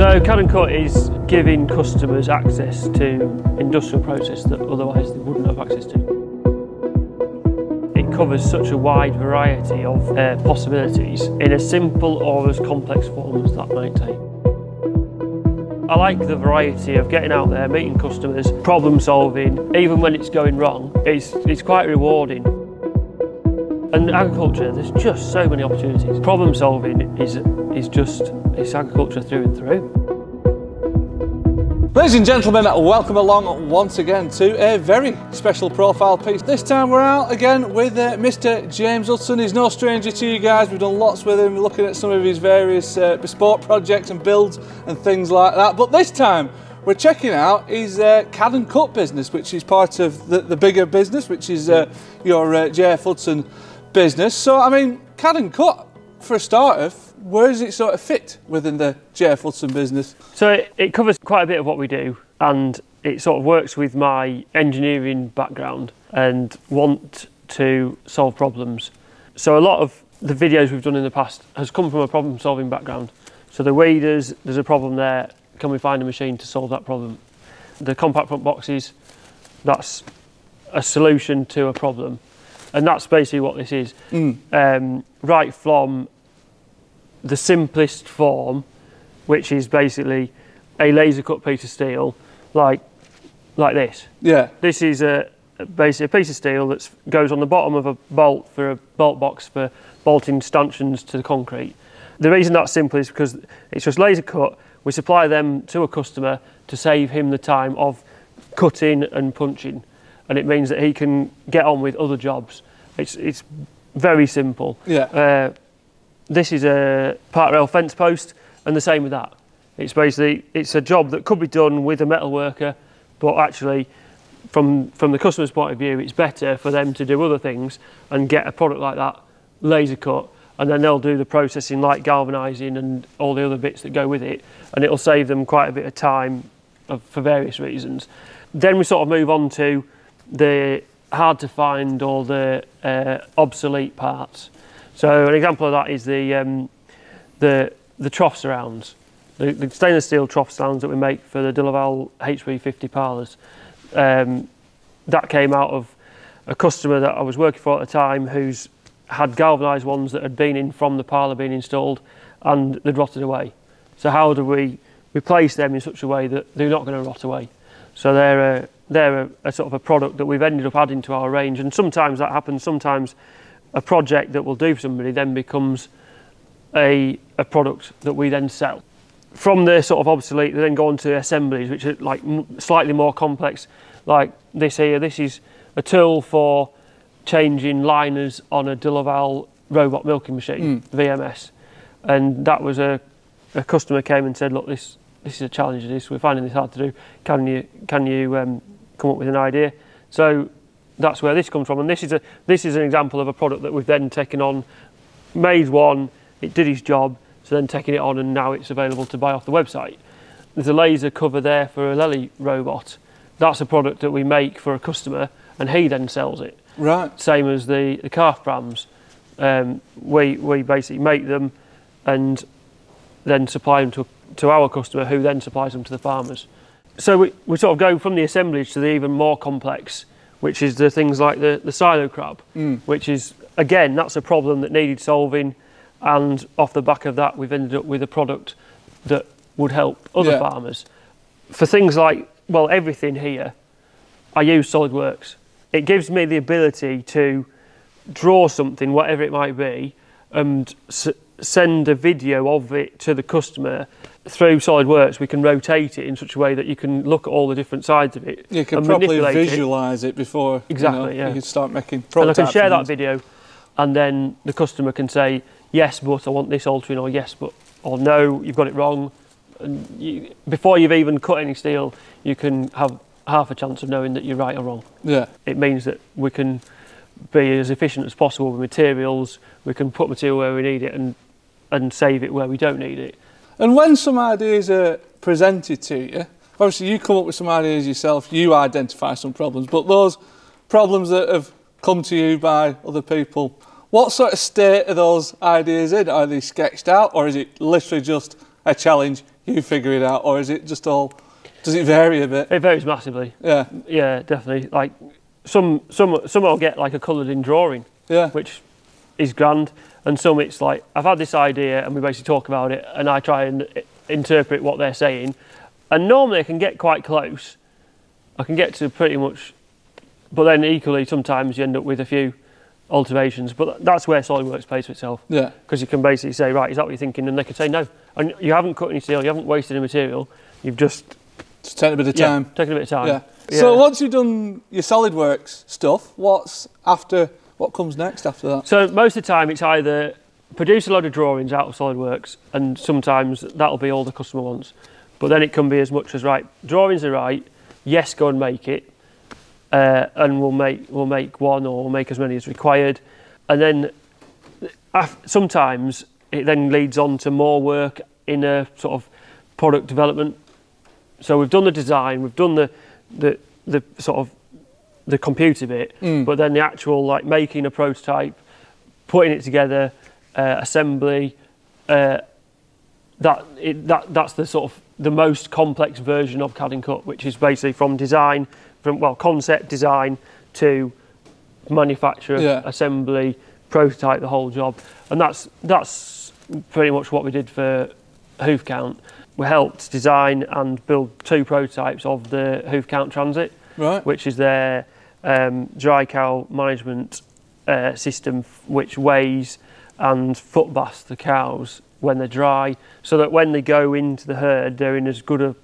So and Cut is giving customers access to industrial process that otherwise they wouldn't have access to. It covers such a wide variety of uh, possibilities in as simple or as complex form as that might take. I like the variety of getting out there, meeting customers, problem solving, even when it's going wrong. It's, it's quite rewarding. And agriculture, there's just so many opportunities. Problem solving is, is just, it's agriculture through and through. Ladies and gentlemen, welcome along once again to a very special profile piece. This time we're out again with uh, Mr. James Hudson. He's no stranger to you guys. We've done lots with him, looking at some of his various uh, bespoke projects and builds and things like that. But this time we're checking out his uh, CAD and cut business, which is part of the, the bigger business, which is uh, your uh, JF Hudson business. So, I mean, CAD and cut, for a starter, where does it sort of fit within the JF Hudson business? So it, it covers quite a bit of what we do and it sort of works with my engineering background and want to solve problems. So a lot of the videos we've done in the past has come from a problem solving background. So the weeders, there's a problem there, can we find a machine to solve that problem? The compact front boxes, that's a solution to a problem. And that's basically what this is. Mm. Um, right from the simplest form, which is basically a laser cut piece of steel, like like this. Yeah. This is a basically a piece of steel that goes on the bottom of a bolt for a bolt box for bolting stanchions to the concrete. The reason that's simple is because it's just laser cut. We supply them to a customer to save him the time of cutting and punching, and it means that he can get on with other jobs. It's it's very simple. Yeah. Uh, this is a part rail fence post, and the same with that. It's basically it's a job that could be done with a metal worker, but actually, from from the customer's point of view, it's better for them to do other things and get a product like that laser cut, and then they'll do the processing like galvanising and all the other bits that go with it, and it'll save them quite a bit of time for various reasons. Then we sort of move on to the hard to find or the uh, obsolete parts. So an example of that is the um, the the trough surrounds, the, the, stainless steel trough surrounds that we make for the Delaval HV50 parlours. Um, that came out of a customer that I was working for at the time who's had galvanised ones that had been in from the parlour being installed and they'd rotted away. So how do we replace them in such a way that they're not going to rot away? So they're a, they're a, a sort of a product that we've ended up adding to our range and sometimes that happens, sometimes a project that we'll do for somebody then becomes a, a product that we then sell. From the sort of obsolete, they then go on to assemblies, which are like slightly more complex, like this here. This is a tool for changing liners on a Delaval robot milking machine, mm. VMS. And that was a, a customer came and said, look, this, this is a challenge, this, we're finding this hard to do. Can you, can you um, come up with an idea? So that's where this comes from. And this is a this is an example of a product that we've then taken on, made one, it did its job, so then taking it on and now it's available to buy off the website. There's a laser cover there for a Lely robot. That's a product that we make for a customer and he then sells it. Right. Same as the, the calf prams. Um, we, we basically make them and then supply them to, to our customer who then supplies them to the farmers. So we, we sort of go from the assemblage to the even more complex which is the things like the, the silo crab, mm. which is, again, that's a problem that needed solving. And off the back of that, we've ended up with a product that would help other yeah. farmers. For things like, well, everything here, I use SolidWorks. It gives me the ability to draw something, whatever it might be, and send a video of it to the customer through SolidWorks, we can rotate it in such a way that you can look at all the different sides of it. You can properly visualise it. it. before exactly, you, know, yeah. you can start making And I can share that video, and then the customer can say, yes, but I want this altering, or yes, but, or no, you've got it wrong. And you, before you've even cut any steel, you can have half a chance of knowing that you're right or wrong. Yeah. It means that we can be as efficient as possible with materials. We can put material where we need it and and save it where we don't need it. And when some ideas are presented to you, obviously you come up with some ideas yourself, you identify some problems, but those problems that have come to you by other people, what sort of state are those ideas in? Are they sketched out or is it literally just a challenge? you figure it out, or is it just all? Does it vary a bit? It varies massively. Yeah, Yeah, definitely. Like some some some I'll get like a coloured in drawing, yeah, which is grand, and some it's like I've had this idea and we basically talk about it, and I try and interpret what they're saying, and normally I can get quite close. I can get to pretty much, but then equally sometimes you end up with a few alterations. But that's where SolidWorks plays for itself yeah, because you can basically say, right, is that what you're thinking? And they can say no, and you haven't cut any steel, you haven't wasted any material, you've just just take a bit of yeah, time. taken a bit of time. Yeah. Yeah. So once you've done your SolidWorks stuff, what's after? What comes next after that? So most of the time, it's either produce a load of drawings out of SolidWorks, and sometimes that'll be all the customer wants. But then it can be as much as right, drawings are right. Yes, go and make it, uh, and we'll make we'll make one or we'll make as many as required, and then sometimes it then leads on to more work in a sort of product development. So we've done the design, we've done the the the sort of the computer bit, Mm. but then the actual like making a prototype, putting it together, uh, assembly, uh, that it, that that's the sort of the most complex version of CAD and Cut, which is basically from design, from well concept design to manufacture, Yeah. assembly, prototype, the whole job, and that's that's pretty much what we did for Hoofcount. We helped design and build two prototypes of the Hoofcount Transit Right. which is their um, dry cow management uh, system, f- which weighs and foot baths the cows when they're dry, so that when they go into the herd, they're in as good a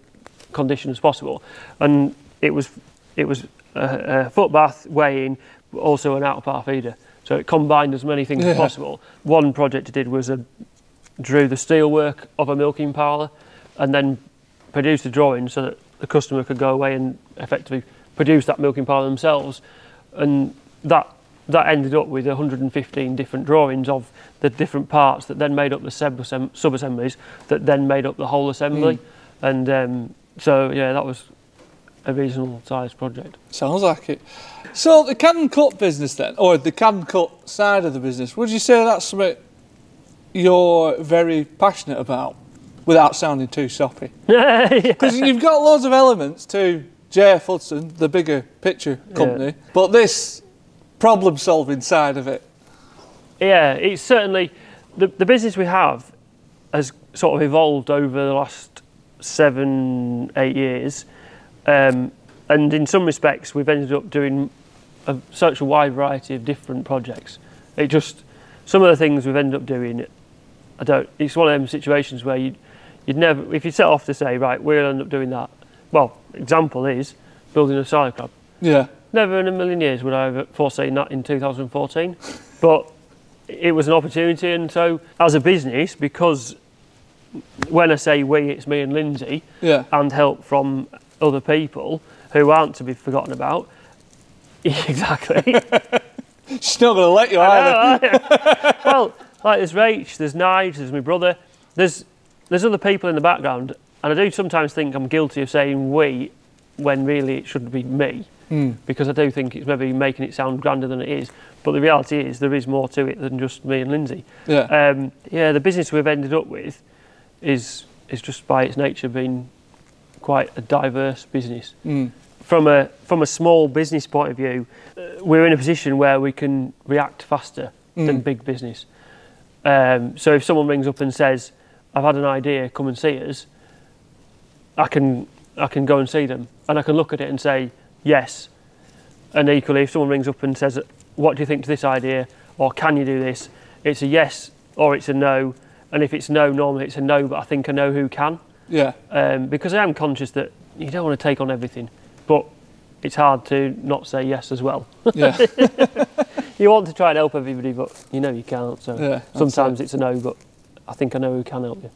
condition as possible. And it was it was a, a foot bath weighing, but also an out par feeder. So it combined as many things as possible. One project I did was a drew the steelwork of a milking parlour, and then produced a drawing so that the customer could go away and effectively produce that milking parlour themselves, and that that ended up with 115 different drawings of the different parts that then made up the sub assemblies that then made up the whole assembly, and um, so yeah, that was a reasonable sized project. Sounds like it. So the CAD and cut business then, or the CAD and cut side of the business, would you say that's something you're very passionate about, without sounding too soppy? yeah. Because you've got loads of elements to JF Hudson, the bigger picture company, but this problem-solving side of it. Yeah, it's certainly the, the business we have has sort of evolved over the last seven, eight years. Um, and in some respects, we've ended up doing a, such a wide variety of different projects. It just, some of the things we've ended up doing, I don't, it's one of them situations where you'd, you'd never, if you set off to say, right, we'll end up doing that. Well, example is building a silo crab. Yeah, Never in a million years would I have foreseen that in 2014. but it was an opportunity, and so as a business, because when I say we, it's me and Lindsay, yeah, and help from other people who aren't to be forgotten about. exactly. she's not going to let you either. well, like there's Rach, there's Nige, there's my brother, there's there's other people in the background, and I do sometimes think I'm guilty of saying we when really it should be me. Hmm. because I do think it's maybe making it sound grander than it is. But the reality is there is more to it than just me and Lindsay. Yeah, Um, yeah, the business we've ended up with is is just by its nature being quite a diverse business. Mm. From a from a small business point of view, uh, we're in a position where we can react faster than Mm. big business. Um, so if someone rings up and says, "I've had an idea, come and see us," I can I can go and see them, and I can look at it and say yes. And equally, if someone rings up and says, "What do you think to this idea?" or "Can you do this?" it's a yes or it's a no. And if it's no, normally it's a no, but I think I know who can yeah, um, because I am conscious that you don't want to take on everything, but it's hard to not say yes as well. yeah, you want to try and help everybody, but you know you can't. So yeah. sometimes it's a no, but I think I know who can help you.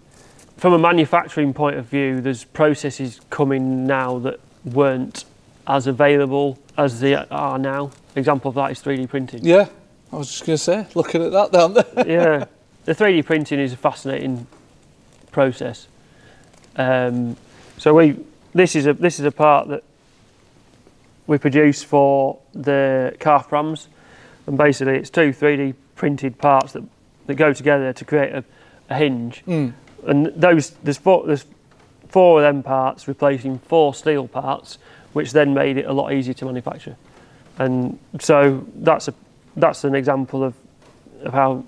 From a manufacturing point of view, there's processes coming now that weren't as available as they are now. Example of that is 3D printing. Yeah, I was just going to say, looking at that down there. yeah, the 3D printing is a fascinating process. Um, so we this is a this is a part that we produce for the calf prams, and basically it's two 3D printed parts that, that go together to create a, a hinge. Mm. And those there's four, there's four of them parts replacing four steel parts, which then made it a lot easier to manufacture. And so that's a that's an example of, of how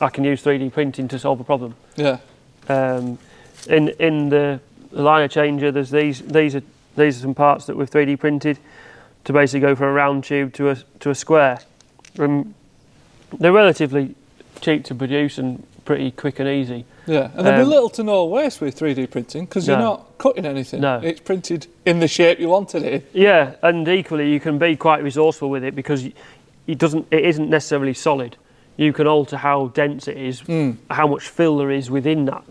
I can use 3D printing to solve a problem. Yeah. Um, in in the, liner changer, there's these these are these are some parts that we've 3D printed to basically go from a round tube to a to a square. Um, they're relatively cheap to produce and pretty quick and easy. Yeah, and there'll be Um, little to no waste with 3D printing because you're not cutting anything. No. It's printed in the shape you wanted it. Yeah, and equally you can be quite resourceful with it because it doesn't it isn't necessarily solid. You can alter how dense it is, Mm. how much fill there is within that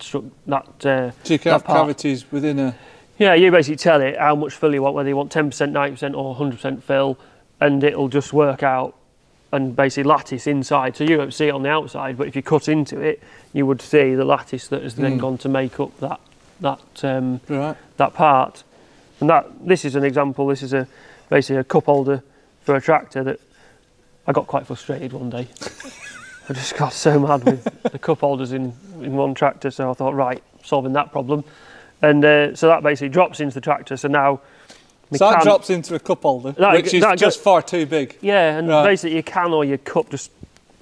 that. Uh, So you can have part. cavities within a. yeah, you basically tell it how much fill you want, whether you want 10%, 90% or 100% fill, and it'll just work out and basically lattice inside. So you don't see it on the outside, but if you cut into it, you would see the lattice that has then Mm. gone to make up that that um, Right. that part. And that this is an example. This is a basically a cup holder for a tractor that I got quite frustrated one day. I just got so mad with the cup holders in, in one tractor, so I thought, right, solving that problem. And uh, so that basically drops into the tractor. So now, that can- drops into a cup holder, That- which is just far too big. Yeah, and Right. basically your can or your cup just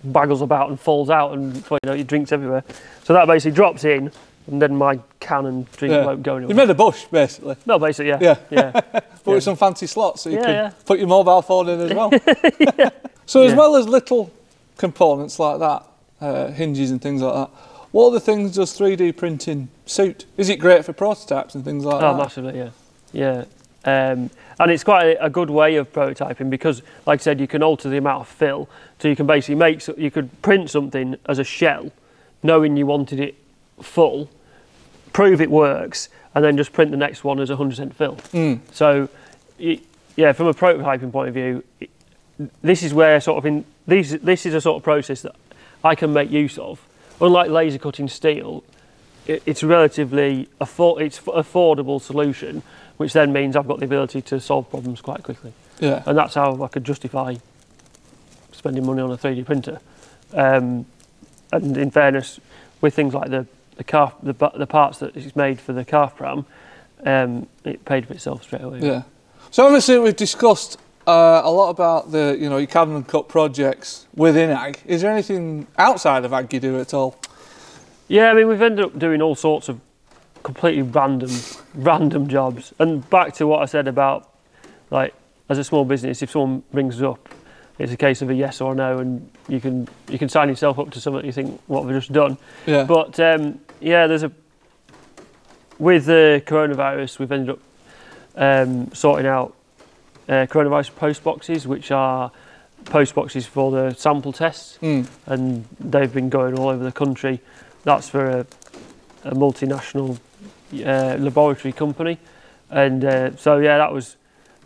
baggles about and falls out, and you know your drinks everywhere. So that basically drops in, and then my can and drink Yeah. won't go anywhere. You made a bush, basically, No, basically, yeah, Yeah. yeah. but Yeah. with some fancy slots so you Yeah, could put your mobile phone in as well. So as well as little components like that, uh, hinges and things like that, what other things does 3D printing suit? Is it great for prototypes and things like Oh, that? massively, yeah, yeah. Um, and it's quite a, a good way of prototyping because, like I said, you can alter the amount of fill. So you can basically make, so- you could print something as a shell, knowing you wanted it full, prove it works, and then just print the next one as 100% fill. Mm. So, yeah, from a prototyping point of view, it, this is where sort of in these this is a sort of process that I can make use of. Unlike laser cutting steel, it's relatively it's affordable solution, which then means I've got the ability to solve problems quite quickly, Yeah. and that's how I could justify spending money on a 3D printer. Um, and in fairness, with things like the the calf the, the parts that it's made for the calf pram, um, it paid for itself straight away. Yeah. So obviously we've discussed uh, a lot about the, you know, your CAD and cut projects within ag. Is there anything outside of ag you do at all? Yeah, I mean, we've ended up doing all sorts of completely random, random jobs. And back to what I said about, like, as a small business, if someone rings up, it's a case of a yes or no, and you can you can sign yourself up to something you think what have I just done. Yeah. But um, yeah, there's a with the coronavirus, we've ended up um, sorting out uh, coronavirus post boxes, which are post boxes for the sample tests Mm. and they've been going all over the country. That's for a, a multinational uh, laboratory company, and uh, so yeah, that was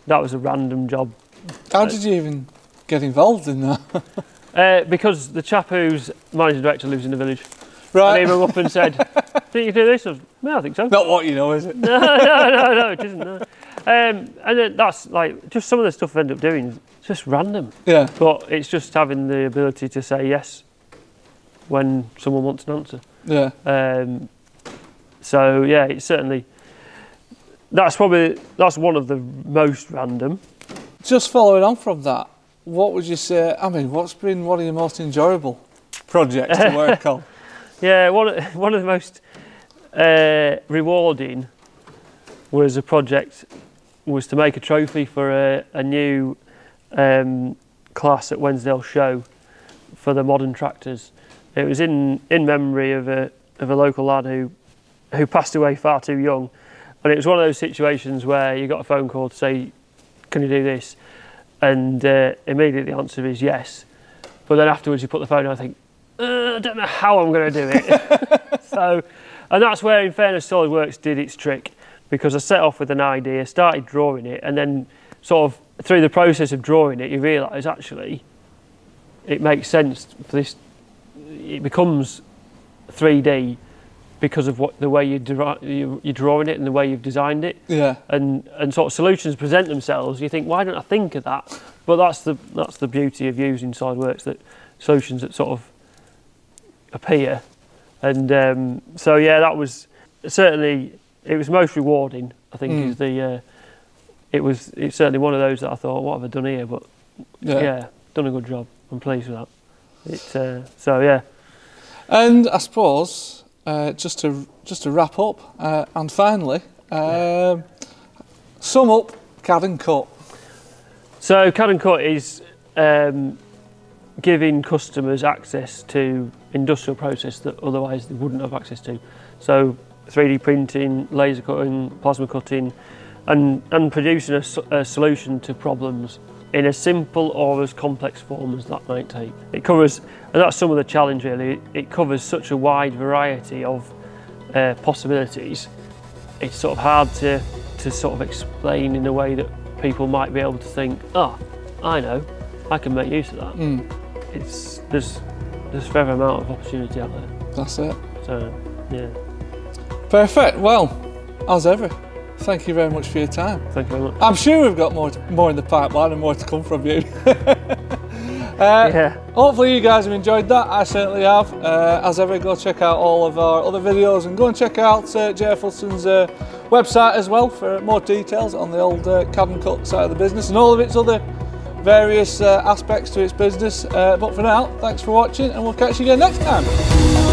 that was a random job How did you even get involved in that? uh, because the chap who's managing director lives in the village. right. And he rang up and said, "Think you do this?" I was, "No, I think so." Not what you know, is it? no, no, no, no, it isn't. No. Um, and then that's like just some of the stuff I end up doing just random, Yeah. but it's just having the ability to say yes when someone wants an answer. Yeah. Um, so yeah, it's certainly that's probably that's one of the most random. Just following on from that, what would you say? I mean, what's been one of your most enjoyable projects to work on? Yeah, one of- one of the most uh, rewarding was a project was to make a trophy for a, a new um, class at Wensleydale Show for the modern tractors. It was in in memory of a of a local lad who who passed away far too young, and it was one of those situations where you got a phone call to say, "Can you do this?" and uh, immediately the answer is yes. But then afterwards, you put the phone down and think, uh, I don't know how I'm going to do it. so, and that's where, in fairness, SolidWorks did its trick because I set off with an idea, started drawing it, and then sort of through the process of drawing it, you realise actually it makes sense for this. It becomes 3D because of what the way you you're drawing it and the way you've designed it Yeah. and and sort of solutions present themselves, you think, why don't I think of that? But that's the that's the beauty of using SolidWorks that solutions that sort of appear, and um, so yeah, that was certainly it was most rewarding. I think Mm. is the uh, it was it's certainly one of those that I thought, what have I done here? But yeah, done a good job. I'm pleased with that. It, uh, so yeah, And I suppose uh, just to just to wrap up uh, and finally um, sum up Cad and Cut. so Cad and Cut is um, giving customers access to industrial process that otherwise they wouldn't have access to. So 3D printing, laser cutting, plasma cutting, and and producing a, a solution to problems in as simple or as complex form as that might take. It covers, and that's some of the challenge really. It, covers such a wide variety of uh, possibilities. It's sort of hard to to sort of explain in a way that people might be able to think, oh, I know, I can make use of that. Mm, It's there's there's a fair amount of opportunity out there. that's it. So yeah, Perfect. Well, as ever, thank you very much for your time. thank you very much. I'm sure we've got more to, more in the pipeline and more to come from you. uh, yeah, Hopefully you guys have enjoyed that. I certainly have. Uh, as ever, go check out all of our other videos and go and check out uh, Wilson's uh, website as well for more details on the old uh, Cad and Cut side of the business and all of its other various uh, aspects to its business. Uh, but for now, thanks for watching and we'll catch you again next time.